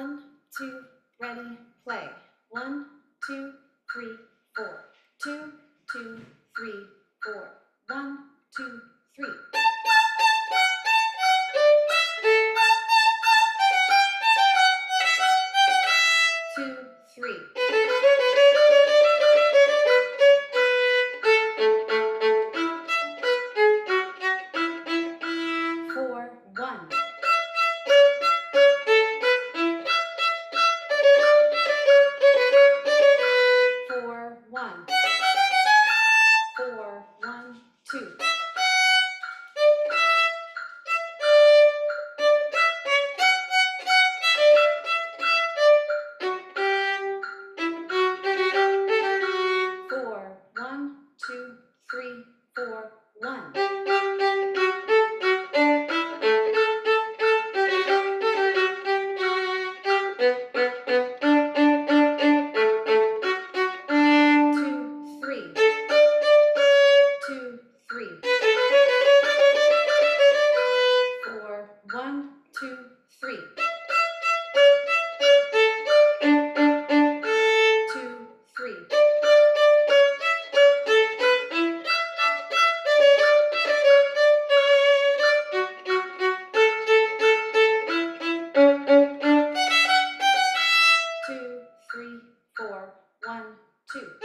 One, two, ready, play. One, two, three, four. Two, two, three, four. One, two, three. Two, three. Two. Four, one, two, three, four, one. two,